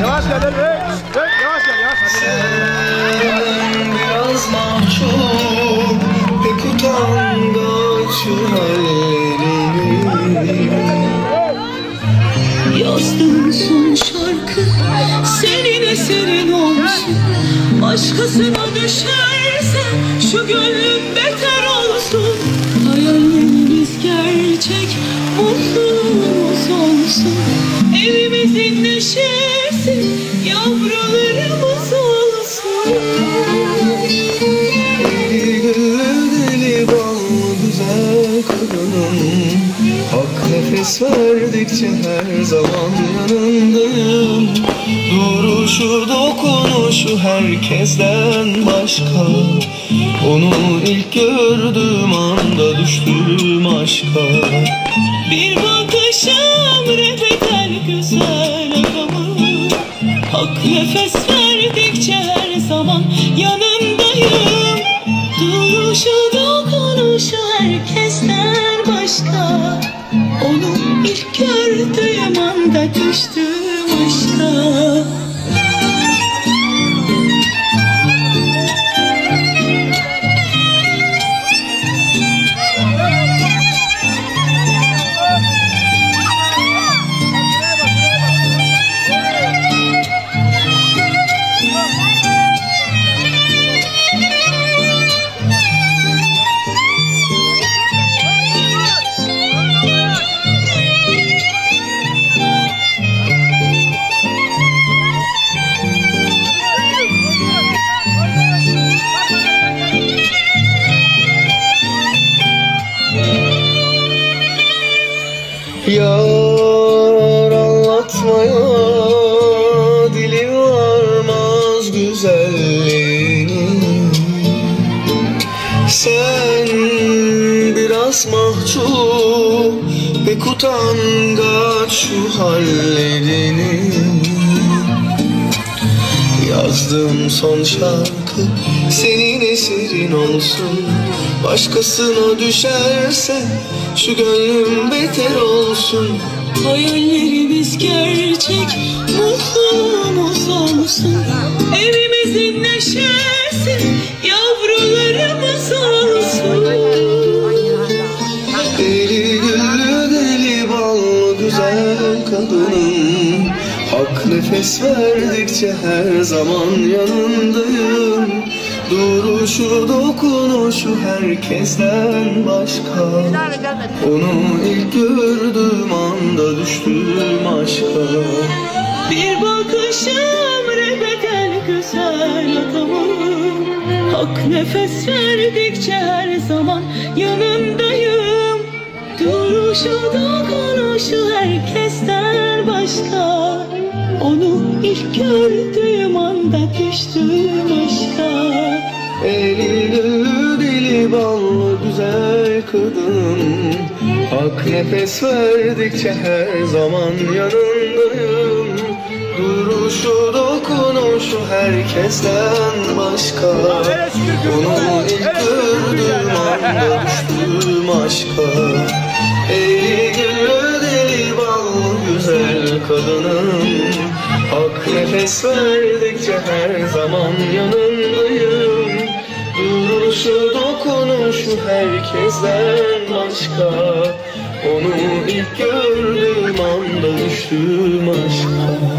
Yavaş gel. Sen biraz mahcup Pek utangaç hallerini son şarkı senin eserin olsun. Başkasına düşerse şu gönlüm beter olsun. Hayallerimiz gerçek mutluluğumuz olsun Neşesi yavrularımız olsun. Deli bal güzel kadınım Hak nefes verdikçe her zaman yanındayım Duruşu dokunuşu herkesten başka Onu ilk gördüğüm anda düştüm aşka. Bir bakışım rebeder güzel nefes verdikçe Yar anlatmaya dilim varmaz güzelliğini Sen biraz mahcup pek utangaç şu hallerini. Yazdığım son şarkı senin eserin olsun. Başkasına düşerse şu gönlüm beter olsun. Hayallerimiz gerçek, mutluluğumuz olsun. Evimizin neşesi, nefes verdikçe her zaman yanındayım. Duruşu dokunuşu herkesten başka. Onu ilk gördüğüm anda düştüm aşka. Bir bakışım rebeder güzel adamım Hak nefes verdikçe her zaman yanındayım. Duruşu dokunuşu herkesten başka Onu ilk gördüğüm anda düştüm aşka Eli güllü deli ballı güzel kadın. Hak nefes verdikçe her zaman yanındayım. Duruşu dokunuşu herkesten başka. Onu ilk gördüğüm anda düştüm aşka. Eli nefes verdikçe her zaman yanındayım. Duruşu dokunuşu herkesten başka. Onu ilk gördüğüm anda düştüm aşka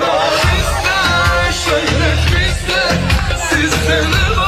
Para bizde, şöhret bizde, sizde ne var?